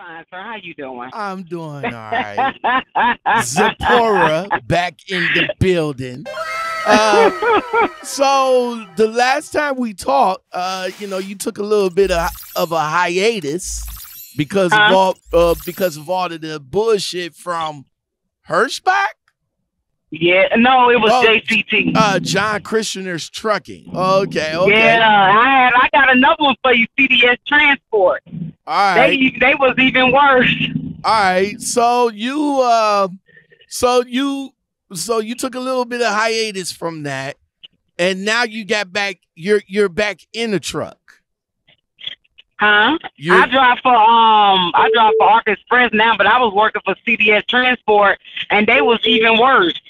fine, sir. How you doing? I'm doing all right. Zipporah back in the building. Uh, so the last time we talked, uh, you know, you took a little bit of, of a hiatus because of all uh, because of all of the bullshit from Hirschbach, yeah, no, it was Oh, JCT. uh, John Christner's trucking. Okay, okay, Yeah, I had. I got another one for you. CDS Transport. all right. They they was even worse. All right. So you uh so you so you took a little bit of hiatus from that and now you got back you're you're back in the truck. Huh? You I drive for um I drive for Arc Express now, but I was working for CDS Transport and they was even worse.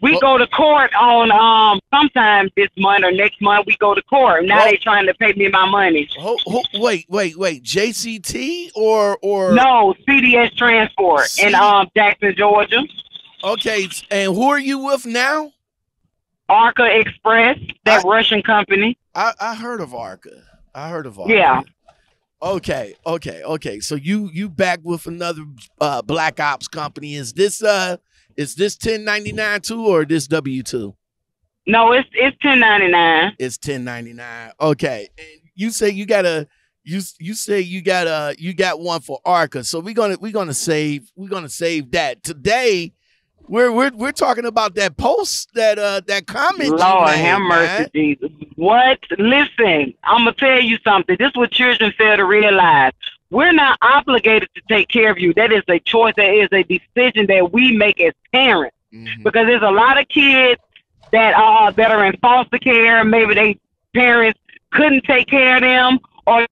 We Well- go to court on um sometime this month or next month we go to court. Now Well- they trying to pay me my money. ho, ho, wait, wait, wait. JCT or or No, CDS Transport C- in um Jackson, Georgia. Okay, and who are you with now? Arca Express, that I- Russian company. I I heard of Arca. I heard of Arca. Yeah. Okay, okay, okay. So you you back with another uh black ops company. Is this uh is this 1099 too or this W2? No, it's it's ten ninety nine. It's ten ninety nine. Okay, and you say you got a you you say you got a you got one for Arca. So we're gonna we're gonna save we're gonna save that today. We're we're we're talking about that post that uh that comment. Lord made, have man. mercy, Jesus. What? Listen, I'm gonna tell you something. This is what children fail to realize. We're not obligated to take care of you. That is a choice. That is a decision that we make as parents. Mhm. Because there's a lot of kids that are that are in foster care. Maybe they parents couldn't take care of them, or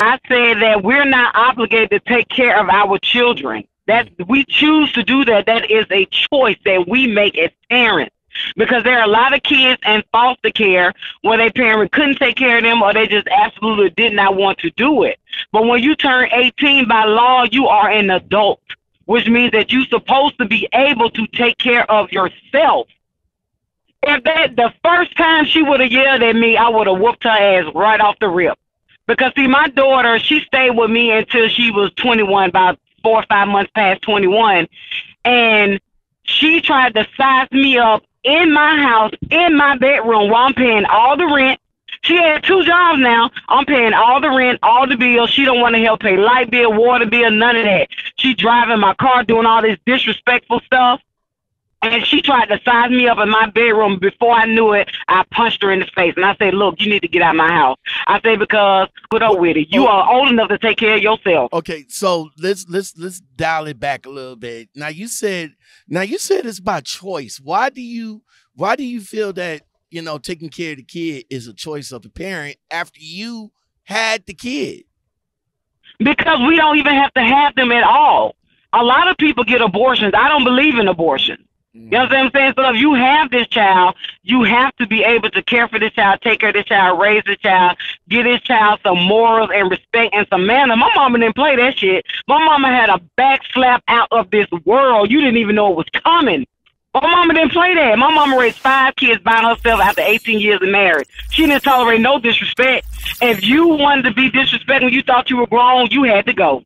I say that we're not obligated to take care of our children. That we choose to do that. That is a choice that we make as parents. Because there are a lot of kids in foster care where their parent couldn't take care of them or they just absolutely did not want to do it. But when you turn 18 by law, you are an adult, which means that you're supposed to be able to take care of yourself. If that the first time she would have yelled at me, I would have whooped her ass right off the rip. Because see, my daughter, she stayed with me until she was 21, about four or five months past 21, and she tried to size me up in my house, in my bedroom, while I'm paying all the rent. She had two jobs now. I'm paying all the rent, all the bills. She don't want to help pay light bill, water bill, none of that. She driving my car, doing all this disrespectful stuff. And she tried to size me up in my bedroom. Before I knew it, I punched her in the face. And I said, look, you need to get out of my house. I said, because put up with it. You Oh. are old enough to take care of yourself. Okay, so let's let's let's dial it back a little bit. Now you said now you said it's by choice. Why do you why do you feel that you know taking care of the kid is a choice of the parent after you had the kid? Because we don't even have to have them at all. A lot of people get abortions. I don't believe in abortion. You know what I'm saying? So if you have this child, you have to be able to care for this child, take care of this child, raise this child, give this child some morals and respect and some manners. My mama didn't play that shit. My mama had a back slap out of this world. You didn't even know it was coming. My mama didn't play that. My mama raised five kids by herself after 18 years of marriage. She didn't tolerate no disrespect. If you wanted to be disrespectful, you thought you were grown, you had to go.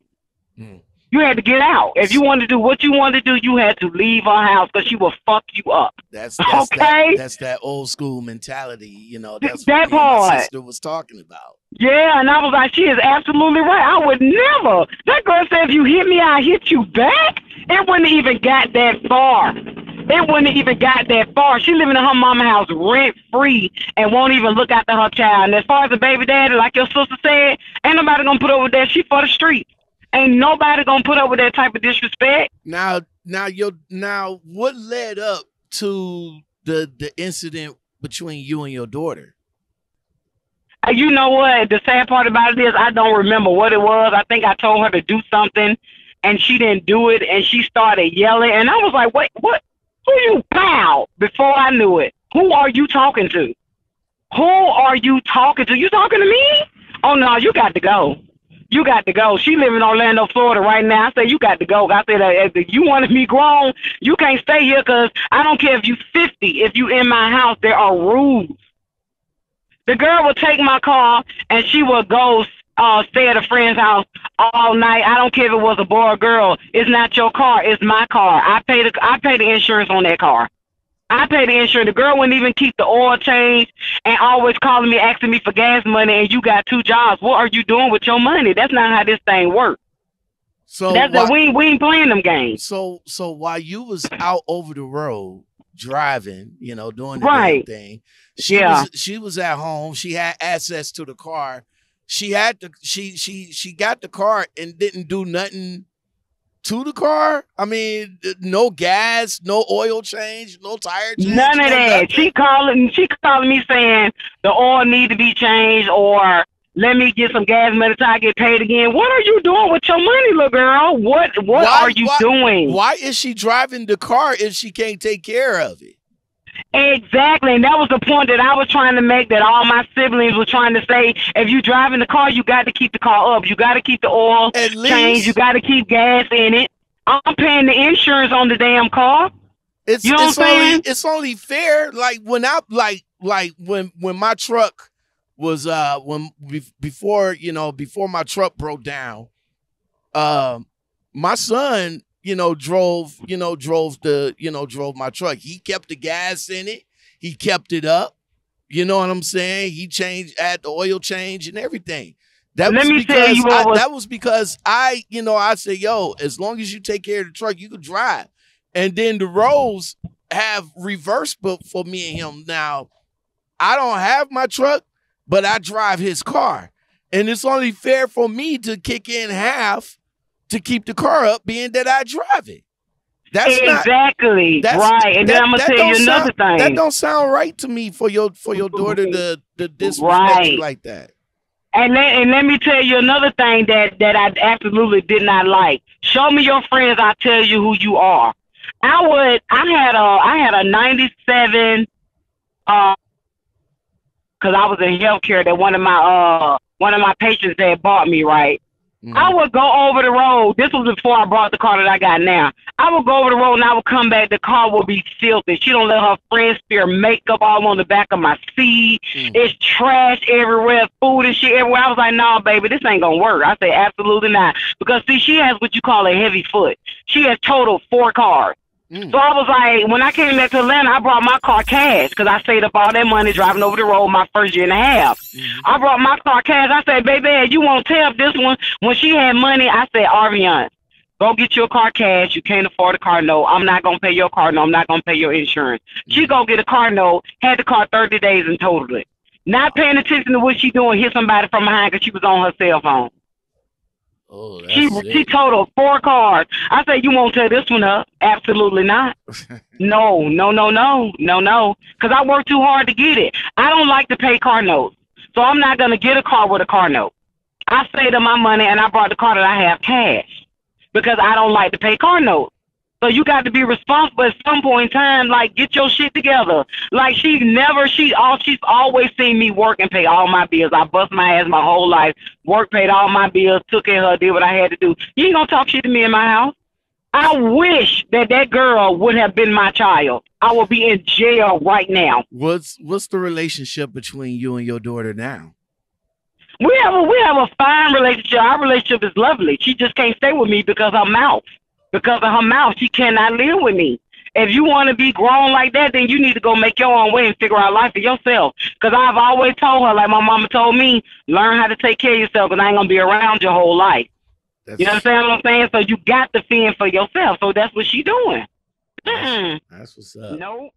Mm. You had to get out. If you wanted to do what you wanted to do, you had to leave her house because she will fuck you up. That's that's Okay. that, that's that old school mentality. You know that's That and my sister was talking about. Yeah, and I was like, she is absolutely right. I would never. That girl said, if you hit me, I hit you back. It wouldn't even got that far. It wouldn't even got that far. She living in her mama house rent free and won't even look after her child. And as far as the baby daddy, like your sister said, ain't nobody gonna put over there. She for the street. Ain't nobody gonna put up with that type of disrespect. Now now your now what led up to the the incident between you and your daughter? Uh, You know what? The sad part about it is I don't remember what it was. I think I told her to do something, and she didn't do it, and she started yelling, and I was like, "Wait, what? Who you pow?" Before I knew it, who are you talking to? Who are you talking to? You talking to me? Oh no, you got to go. You got to go. She live in Orlando, Florida right now. I said, you got to go. I said, uh, if you want to be grown, you can't stay here because I don't care if you 50. If you in my house, there are rules. The girl will take my car and she will go uh, stay at a friend's house all night. I don't care if it was a boy or girl. It's not your car. It's my car. I pay the I pay the insurance on that car. I pay the insurance. The girl wouldn't even keep the oil change and always calling me, asking me for gas money. And you got two jobs. What are you doing with your money? That's not how this thing works. So That's why- we we ain't playing them games. So so while you was out over the road driving, you know, doing the Right. thing, she Yeah. was she was at home. She had access to the car. She had the she she she got the car and didn't do nothing to the car. I mean, no gas, no oil change, no tire change. None of no that. nothing. She calling she calling me saying the oil need to be changed or let me get some gas money till I get paid again. What are you doing with your money, little girl? What what Why- are you why- doing? Why is she driving the car if she can't take care of it? Exactly, and that was the point that I was trying to make. That all my siblings were trying to say: if you're driving the car, you got to keep the car up. You got to keep the oil At change. You got to keep gas in it. I'm paying the insurance on the damn car. It's You know it's what I'm only saying? it's only fair. Like when I like like when when my truck was uh when before you know before my truck broke down, um my son you know drove you know drove the you know drove my truck. He kept the gas in it. He kept it up. You know what I'm saying? He changed at the oil change and everything. That Let was because I, was- that was because I, you know, I said, yo, as long as you take care of the truck, you can drive. And then the roads have reversed but for me and him. Now, I don't have my truck, but I drive his car. And it's only fair for me to kick in half to keep the car up, being that I drive it. That's not exactly that's- right. And that- then I'm gonna tell don't you another sound- thing. that don't sound right to me for your for your daughter to to disrespect Right. you like that. And let, and let me tell you another thing that, that I absolutely did not like. Show me your friends, I'll tell you who you are. I would I had a I had a ninety seven uh because I was in healthcare that one of my uh one of my patients had bought me, right? Mhm. I would go over the road. This was before I bought the car that I got now. I would go over the road and I would come back. The car would be filthy. She don't let her friends spear makeup all on the back of my seat. Mm. It's trash everywhere, food and shit everywhere. I was like, nah, baby, this ain't gonna work. I said, absolutely not. Because see, she has what you call a heavy foot. She has total four cars. Mm. So I was like, when I came back to Atlanta, I brought my car cash because I saved up all that money driving over the road my first year and a half. Mhm. I brought my car cash. I said, baby, you won't tell this one. When she had money, I said, Arvion, go get your car cash. You can't afford a car note. I'm not going to pay your car note. I'm not going to pay your insurance. She go get a car note, had the car 30 days and totaled it. Not paying attention to what she doing, hit somebody from behind because she was on her cell phone. Oh, She that's she totaled four cars. I said, you won't tear this one up? Absolutely not. No, no, no, no, no, no. Because I worked too hard to get it. I don't like to pay car notes, so I'm not gonna get a car with a car note. I saved up my money and I bought the car that I have cash because I don't like to pay car notes. So you got to be responsible at some point in time. Like get your shit together. Like she never, she all she's always seen me work and pay all my bills. I bust my ass my whole life. Work, paid all my bills, took care of her, did what I had to do. You ain't gonna talk shit to me in my house. I wish that that girl would have been my child. I would be in jail right now. What's what's the relationship between you and your daughter now? We have a we have a fine relationship. Our relationship is lovely. She just can't stay with me because her mouth. Because of her mouth, she cannot live with me. If you want to be grown like that, then you need to go make your own way and figure out life for yourself. Because I've always told her, like my mama told me, learn how to take care of yourself. Because I ain't gonna be around your whole life. That's, You know what I'm saying? So you got to fend for yourself. So that's what she doing. Mm-mm. that's what's up. No.